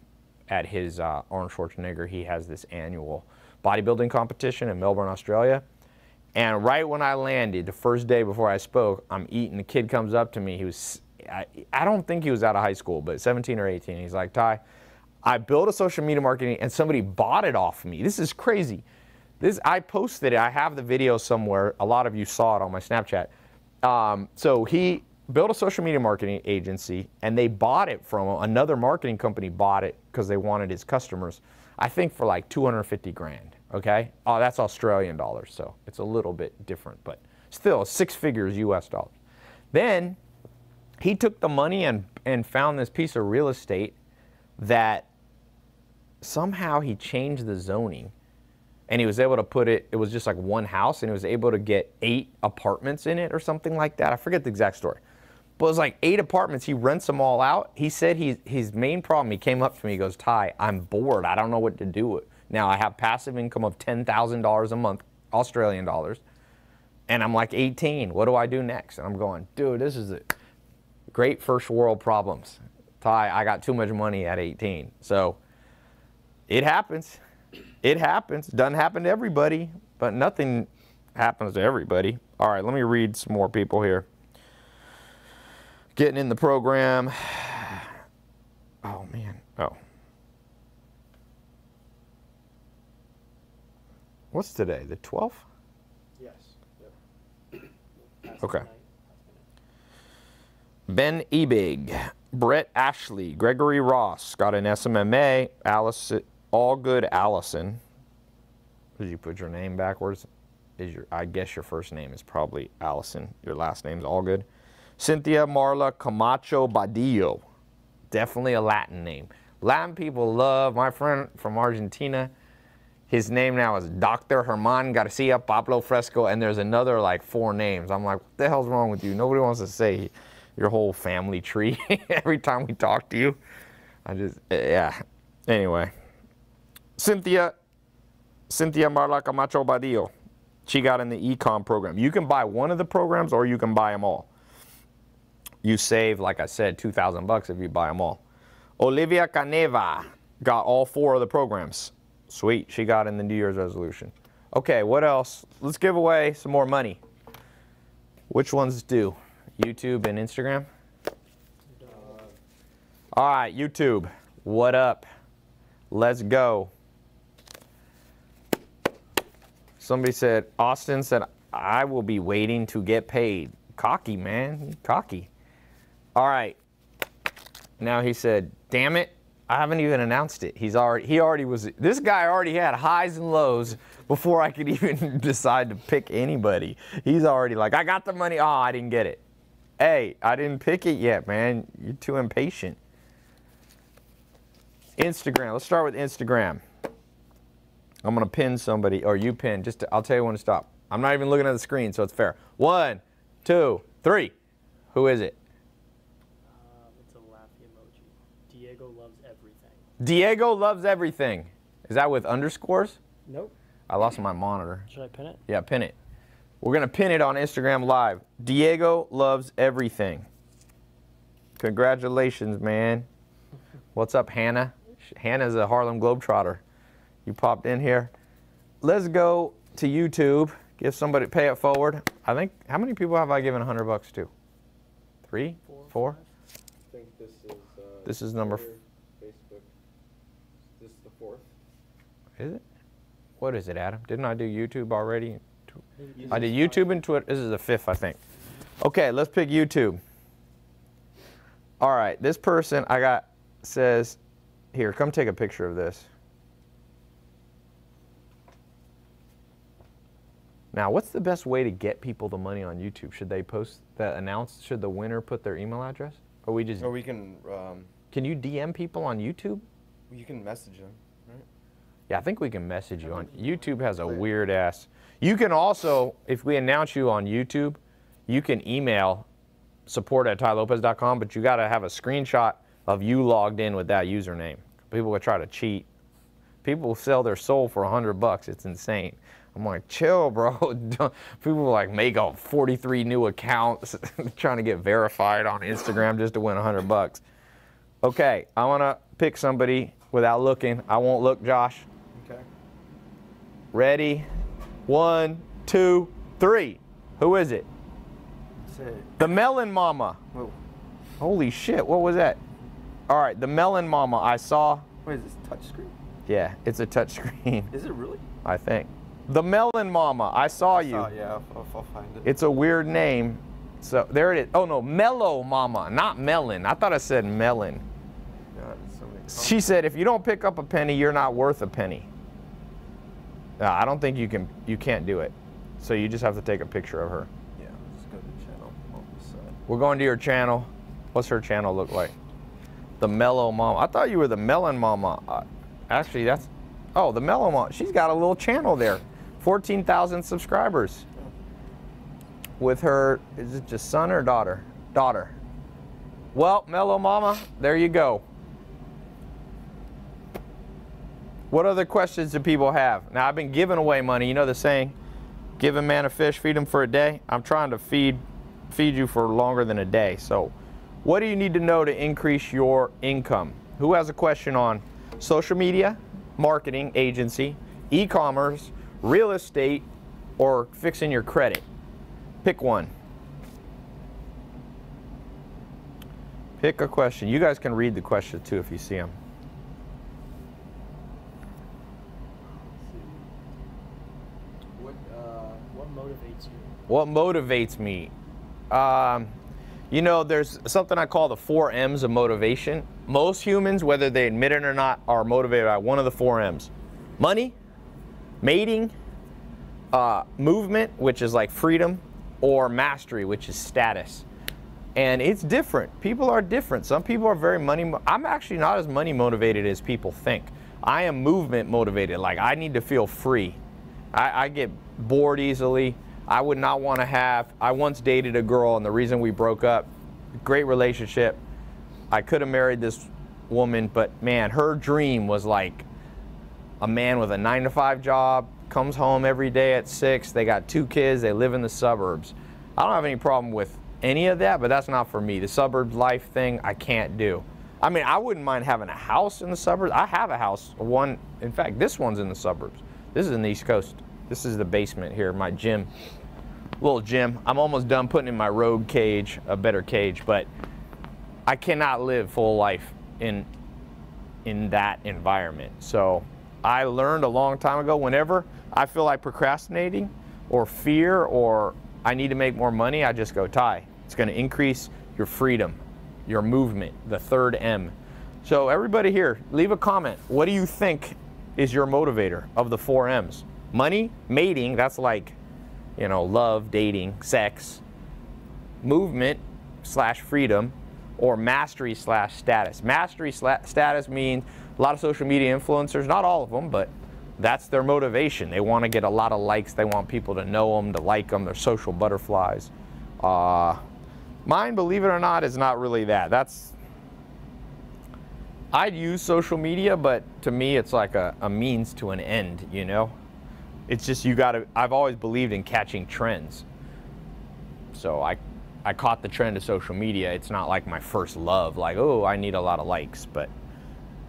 at his uh, Arnold Schwarzenegger. He has this annual bodybuilding competition in Melbourne, Australia and right when I landed, the first day before I spoke, I'm eating. The kid comes up to me. He was, I, I don't think he was out of high school, but 17 or 18. He's like, Tai, I built a social media marketing and somebody bought it off me. This is crazy. This I posted it. I have the video somewhere. A lot of you saw it on my Snapchat. Um, so he built a social media marketing agency and they bought it from another marketing company. Bought it because they wanted his customers. I think for like 250 grand okay? Oh, that's Australian dollars, so it's a little bit different, but still six figures US dollars. Then he took the money and, and found this piece of real estate that somehow he changed the zoning and he was able to put it, it was just like one house and he was able to get eight apartments in it or something like that. I forget the exact story. But it was like eight apartments. He rents them all out. He said he, his main problem, he came up to me, he goes, Tai, I'm bored. I don't know what to do. Now I have passive income of $10,000 a month, Australian dollars, and I'm like 18. What do I do next? And I'm going, dude, this is a great first world problems. Tai, I got too much money at 18. So it happens. It happens. Doesn't happen to everybody, but nothing happens to everybody. All right, let me read some more people here. Getting in the program. Oh, man. Oh. What's today? The 12th? Yes. Yep. Okay. night, last minute. Ben Ebig, Brett Ashley, Gregory Ross got an SMMA. Allison, all good Allison. Did you put your name backwards? Is your I guess your first name is probably Allison. Your last name's all good. Cynthia Marla Camacho Badillo. Definitely a Latin name. Latin people love my friend from Argentina. His name now is Dr. Herman Garcia Pablo Fresco, and there's another like four names. I'm like, what the hell's wrong with you? Nobody wants to say your whole family tree every time we talk to you. I just, eh, yeah. Anyway, Cynthia, Cynthia Marla Camacho Badillo. She got in the e-com program. You can buy one of the programs or you can buy them all. You save, like I said, 2,000 bucks if you buy them all. Olivia Caneva got all four of the programs. Sweet, she got in the New Year's resolution. Okay, what else? Let's give away some more money. Which ones do? YouTube and Instagram? All right, YouTube, what up? Let's go. Somebody said, Austin said, I will be waiting to get paid. Cocky, man. Cocky. All right. Now he said, damn it, I haven't even announced it. He's already he already was this guy already had highs and lows before I could even decide to pick anybody. He's already like, I got the money. Oh, I didn't get it. Hey, I didn't pick it yet, man. You're too impatient. Instagram. Let's start with Instagram. I'm gonna pin somebody, or you pin. Just to, I'll tell you when to stop. I'm not even looking at the screen, so it's fair. One, two, three. Who is it? Um, it's a laughy emoji. Diego loves everything. Diego loves everything. Is that with underscores? Nope. I lost my monitor. Should I pin it? Yeah, pin it. We're gonna pin it on Instagram Live. Diego loves everything. Congratulations, man. What's up, Hannah? Hannah's a Harlem Globetrotter. You popped in here. Let's go to YouTube. Give somebody pay it forward. I think how many people have I given 100 bucks to? Three, Four, four. I think this is. Uh, This is number Facebook. This is the fourth. Is it? What is it, Adam? Didn't I do YouTube already? I did YouTube and Twitter. This is the fifth, I think. Okay, let's pick YouTube. All right, this person I got says, here, come take a picture of this. Now, what's the best way to get people the money on YouTube? Should they post that announce? Should the winner put their email address? Or we just Or we can um, can you DM people on YouTube? you can message them, right? Yeah, I think we can message you on YouTube has a weird ass. You can also, if we announce you on YouTube, you can email support at TaiLopez.com, but you got to have a screenshot of you logged in with that username. People will try to cheat. People will sell their soul for a hundred bucks. It's insane. I'm like, chill, bro. People like make up 43 new accounts trying to get verified on Instagram just to win hundred bucks. Okay, I want to pick somebody without looking. I won't look, Josh. Okay. Ready? One, two, three. Who is it? The Melon Mama. Whoa. Holy shit, what was that? All right, the Melon Mama. I saw. Wait, is this touchscreen? Yeah, it's a touchscreen. Is it really? I think. The Melon Mama. I saw you. Oh yeah, I'll, I'll, find it. It's a weird name. So there it is. Oh no, Mellow Mama, not Melon. I thought I said Melon. God, so She said, if you don't pick up a penny, you're not worth a penny. Uh, I don't think you can. You can't do it. So you just have to take a picture of her. Yeah, let's go to the channel side. We're going to your channel. What's her channel look like? The Mellow Mama. I thought you were the Melon Mama. Uh, actually, that's. Oh, the Mellow Mama. She's got a little channel there. 14,000 subscribers. With her, is it just son or daughter? Daughter. Well, Mellow Mama, there you go. What other questions do people have? Now, I've been giving away money. You know the saying, give a man a fish, feed him for a day. I'm trying to feed feed you for longer than a day. So, what do you need to know to increase your income? Who has a question on social media, marketing agency, e-commerce, real estate, or fixing your credit? Pick one. Pick a question. You guys can read the question too if you see them. What motivates you? What motivates me? Um, you know, there's something I call the four M's of motivation. Most humans, whether they admit it or not, are motivated by one of the four M's money, mating, uh, movement, which is like freedom, or mastery, which is status. And it's different. People are different. Some people are very money. Mo- I'm actually not as money motivated as people think. I am movement motivated. Like I need to feel free. I, I get bored easily. I would not want to have. I once dated a girl, and the reason we broke up, great relationship. I could have married this woman, but man, her dream was like a man with a nine to five job, comes home every day at six. They got two kids. They live in the suburbs. I don't have any problem with any of that, but that's not for me. The suburb life thing, I can't do. I mean, I wouldn't mind having a house in the suburbs. I have a house. One, in fact, this one's in the suburbs. This is in the East Coast. This is the basement here, my gym, little gym. I'm almost done putting in my rogue cage, a better cage, but I cannot live full life in in that environment. So I learned a long time ago. Whenever I feel like procrastinating, or fear, or I need to make more money, I just go Tai. It's going to increase your freedom, your movement, the third M. So everybody here, leave a comment. What do you think is your motivator of the four M's? Money, mating, that's like, you know, love, dating, sex, movement slash freedom, or mastery slash status. Mastery status means a lot of social media influencers, not all of them, but that's their motivation. They want to get a lot of likes. They want people to know them, to like them. They're social butterflies. Uh, mine, believe it or not, is not really that. That's I'd use social media, but to me, it's like a, a means to an end. You know, it's just you got to. I've always believed in catching trends. So I, I caught the trend of social media. It's not like my first love. Like, oh, I need a lot of likes, but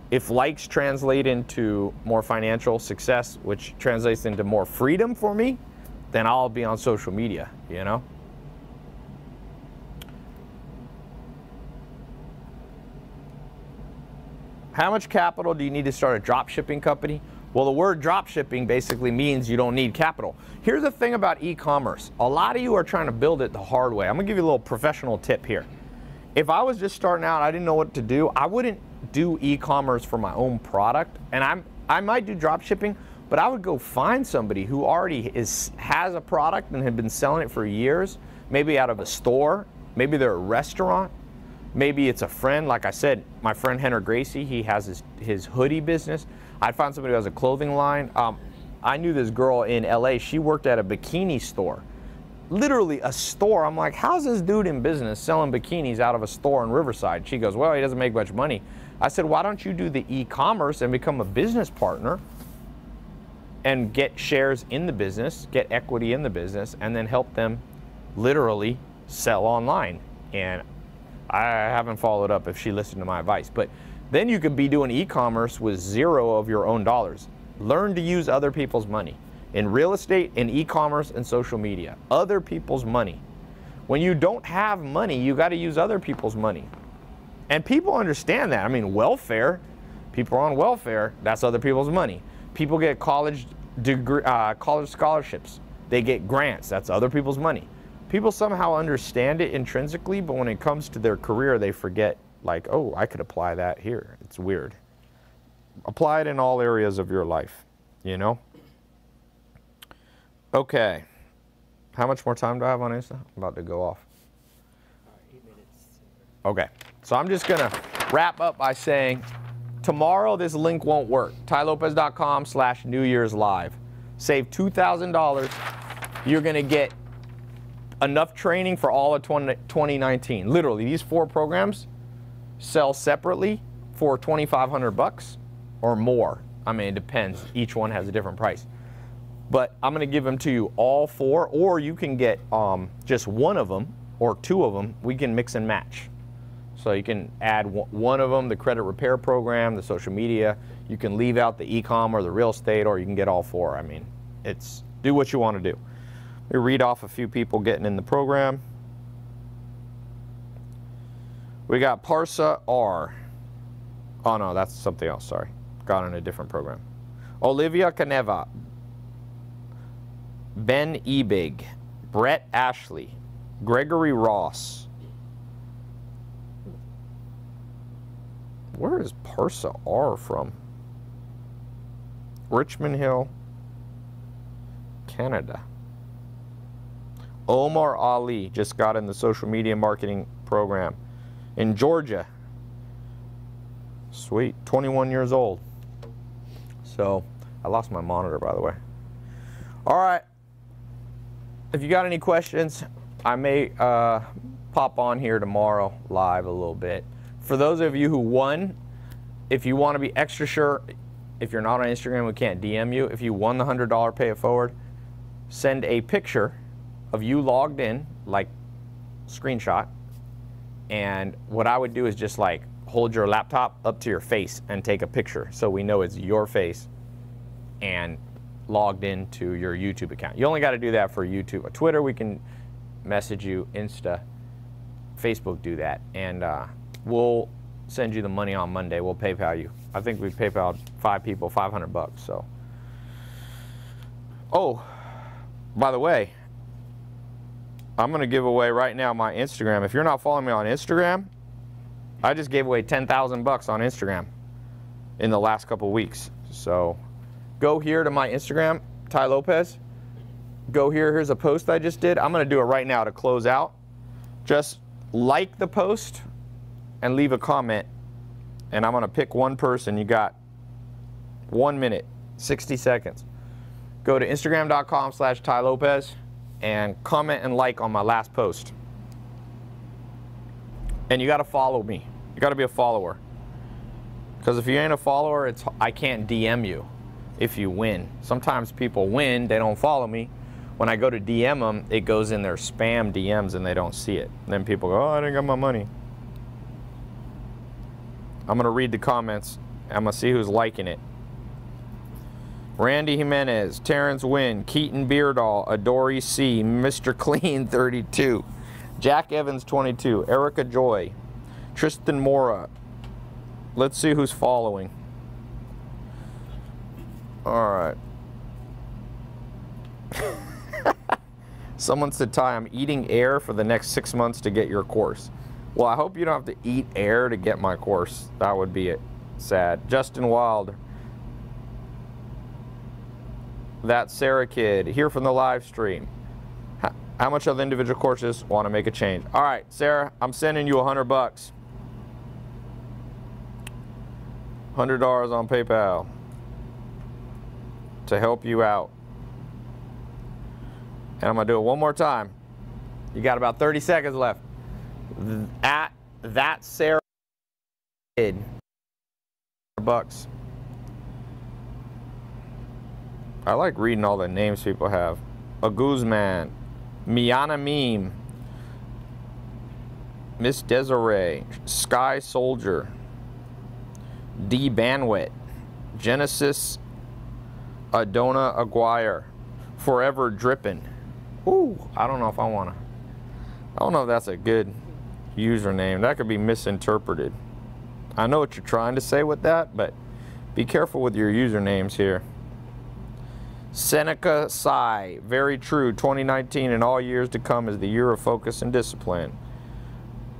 if likes translate into more financial success, which translates into more freedom for me, then I'll be on social media, you know? How much capital do you need to start a drop shipping company? Well, the word drop shipping basically means you don't need capital. Here's the thing about e commerce a lot of you are trying to build it the hard way. I'm gonna give you a little professional tip here. If I was just starting out, I didn't know what to do, I wouldn't do e-commerce for my own product, and I'm I might do drop shipping, but I would go find somebody who already is has a product and had been selling it for years, maybe out of a store, maybe they're a restaurant, maybe it's a friend. Like I said, my friend Henry Gracie, he has his his hoodie business. I'd find somebody who has a clothing line. Um, I knew this girl in LA. She worked at a bikini store literally a store. I'm like, how's this dude in business selling bikinis out of a store in Riverside? She goes, well, he doesn't make much money. I said, why don't you do the e-commerce and become a business partner and get shares in the business, get equity in the business, and then help them literally sell online. And I haven't followed up if she listened to my advice, but then you could be doing e-commerce with zero of your own dollars. Learn to use other people's money in real estate, in e commerce, and social media. Other people's money. When you don't have money, you got to use other people's money. And people understand that. I mean, welfare, people are on welfare, that's other people's money. People get college degree, uh, college scholarships, they get grants, that's other people's money. People somehow understand it intrinsically, but when it comes to their career, they forget, like, oh, I could apply that here. It's weird. Apply it in all areas of your life, you know? Okay. How much more time do I have on Insta? I'm about to go off. Okay. So I'm just going to wrap up by saying tomorrow this link won't work. TaiLopez.com slash New Year's Live. Save $2,000. You're going to get enough training for all of 20, 2019. Literally, these four programs sell separately for 2,500 bucks or more. I mean, it depends. Each one has a different price but I'm going to give them to you all four, or you can get um, just one of them or two of them. We can mix and match. So you can add one of them, the credit repair program, the social media. You can leave out the e-com or the real estate, or you can get all four. I mean, it's do what you want to do. Me read off a few people getting in the program. We got Parsa R. Oh no, that's something else. Sorry, got in a different program. Olivia Caneva, Ben Ebig, Brett Ashley, Gregory Ross. Where is Parsa R from? Richmond Hill, Canada. Omar Ali just got in the social media marketing program in Georgia. Sweet, 21 years old. So, I lost my monitor by the way. All right. If you got any questions, I may uh, pop on here tomorrow live a little bit. For those of you who won, if you want to be extra sure, if you're not on Instagram, we can't DM you. If you won the $100 pay it forward, send a picture of you logged in, like screenshot. And what I would do is just like hold your laptop up to your face and take a picture so we know it's your face and logged into your YouTube account. You only got to do that for YouTube. Twitter, we can message you. Insta, Facebook, do that. And uh, we'll send you the money on Monday. We'll PayPal you. I think we PayPal five people 500 bucks. So, oh, by the way, I'm going to give away right now my Instagram. If you're not following me on Instagram, I just gave away 10,000 bucks on Instagram in the last couple weeks. So go here to my Instagram, Tai Lopez. Go here. Here's a post I just did. I'm going to do it right now to close out. Just like the post and leave a comment. And I'm going to pick one person. You got one minute, 60 seconds. Go to Instagram.com slash Tai Lopez and comment and like on my last post. And you got to follow me. You got to be a follower. Because if you ain't a follower, it's I can't DM you if you win. Sometimes people win, they don't follow me. When I go to DM them, it goes in their spam DMs and they don't see it. then people go, oh, I didn't get my money. I'm going to read the comments. I'm going to see who's liking it. Randy Jimenez, Terrence Wynn, Keaton Beardall, Adori C, Mr. Clean 32, Jack Evans 22, Erica Joy, Tristan Mora. Let's see who's following. All right. Someone said, Tai, I'm eating air for the next six months to get your course. Well, I hope you don't have to eat air to get my course. That would be it. Sad. Justin Wild, that Sarah kid here from the live stream. How, much of the individual courses want to make a change? All right, Sarah, I'm sending you a hundred bucks. Hundred dollars on PayPal to help you out. And I'm gonna do it one more time. You got about 30 seconds left. At that Sarah kid, bucks. I like reading all the names people have. A Guzman, Miana Meme, Miss Desiree, Sky Soldier, D Banwit, Genesis Adona Aguirre, Forever Drippin'. Ooh, I don't know if I wanna. I don't know if that's a good username. That could be misinterpreted. I know what you're trying to say with that, but be careful with your usernames here. Seneca Sai, very true. 2019 and all years to come is the year of focus and discipline.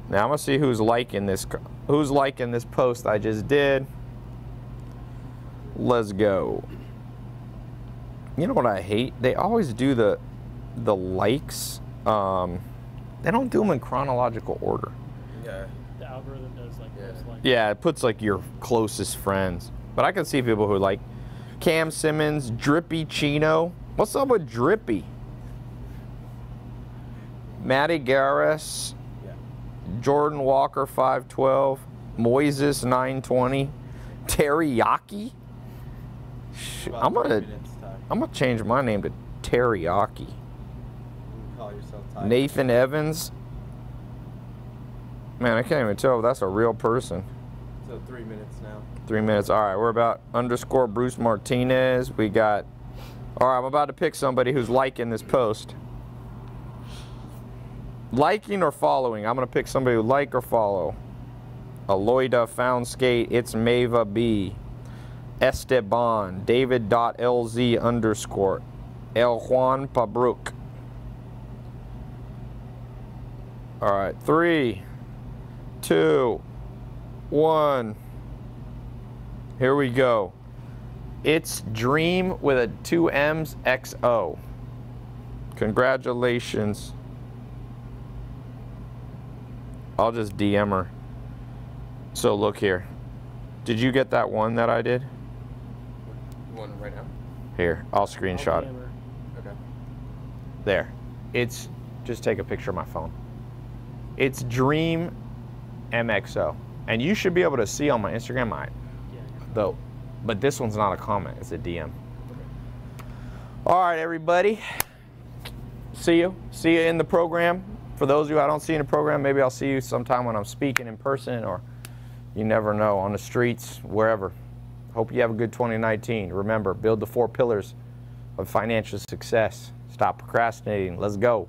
Now I'm gonna see who's liking this. Who's liking this post I just did? Let's go. You know what I hate? They always do the the likes. Um, they don't do them in chronological order. Yeah. The algorithm does like yeah. Yeah, it puts like your closest friends. But I can see people who like Cam Simmons, Drippy Chino. What's up with Drippy? Matty Garris, yeah. Jordan Walker 512, Moises 920, Teriyaki. I'm gonna I'm gonna change my name to Teriyaki. Nathan Evans. Man, I can't even tell if that's a real person. So three minutes now. Three minutes. All right, we're about underscore Bruce Martinez. We got. All right, I'm about to pick somebody who's liking this post. Liking or following? I'm gonna pick somebody who like or follow. Aloida found skate. It's Mava B. Esteban. David.lz underscore. El Juan Pabrook. All right, three, two, one. Here we go. It's Dream with a two M's XO. Congratulations. I'll just DM her. So look here. Did you get that one that I did? One right now. Here, I'll I'll screenshot it. DM her. Okay. There. It's just take a picture of my phone. It's Dream MXO. And you should be able to see on my Instagram I Yeah. Though. But this one's not a comment, it's a DM. All right, everybody. See you. See you in the program. For those of you I don't see in the program, maybe I'll see you sometime when I'm speaking in person or you never know, on the streets, wherever. Hope you have a good 2019. Remember, build the four pillars of financial success. Stop procrastinating. Let's go.